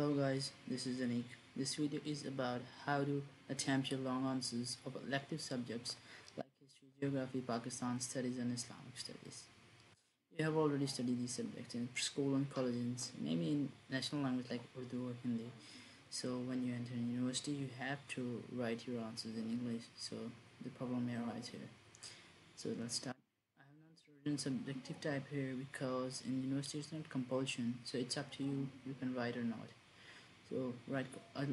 Hello guys, this is Aniq. This video is about how to attempt your long answers of elective subjects like history, geography, Pakistan studies and Islamic studies. You have already studied these subjects in school and colleges, maybe in national language like Urdu or Hindi. So when you enter university, you have to write your answers in English. So the problem may arise here. So let's start I have not written subjective type here because in university it's not compulsion so it's up to you you can write or not so right uh,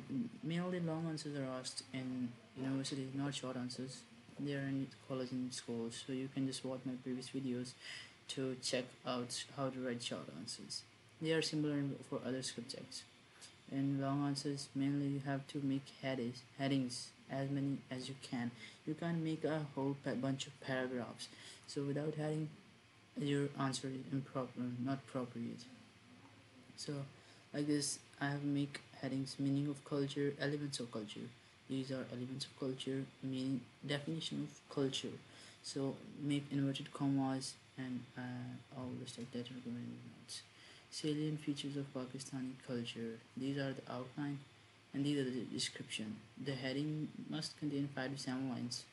mainly long answers are asked in university not short answers. They are in college and schools so you can just watch my previous videos to check out how to write short answers. They are similar for other subjects. In long answers mainly you have to make headings headings as many as you can. You can't make a whole bunch of paragraphs. So without heading your answer is improper not appropriate. So like this i have make headings meaning of culture elements of culture these are elements of culture meaning definition of culture so make inverted commas and uh, all the stuff that recommended notes salient features of Pakistani culture. These are the outline and these are the description. The heading must contain 5 to 7 lines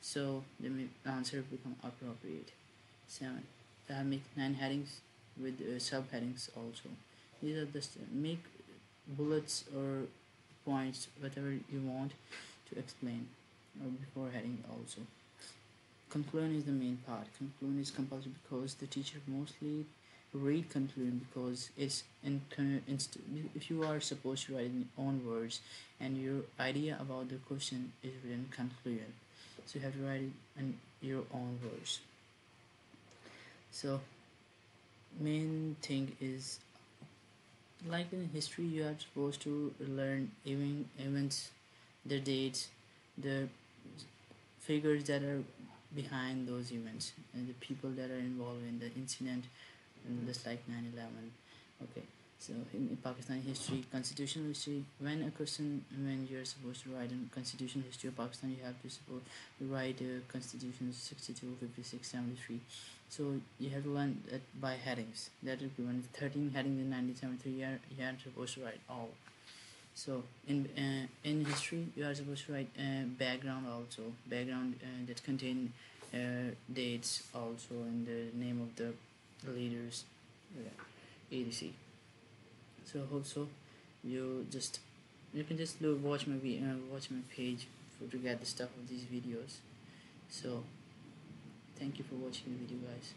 so the answer become appropriate. 7. I make 9 headings with uh, subheadings also. These are just make bullets or points whatever you want to explain or before heading also. Conclusion is the main part. Conclusion is compulsory because the teacher mostly read conclusion because it's in, if you are supposed to write in your own words and your idea about the question is written conclusion so you have to write it in your own words so main thing is like in history you are supposed to learn even events the dates the figures that are behind those events and the people that are involved in the incident just like 9-11 okay so in, Pakistani history constitutional history when a question when you're supposed to write in constitutional history of Pakistan you have to suppose write uh, constitution 62 56 73 so you have to learn that by headings. That is given 13 headings in 1973 you are, you are supposed to write all. So in uh, in history you are supposed to write uh, background also. Background uh, that contain uh, dates also and the name of the leaders yeah, etc so hope so. You just you can just look, watch my uh, watch my page for to get the stuff of these videos. So thank you for watching the video guys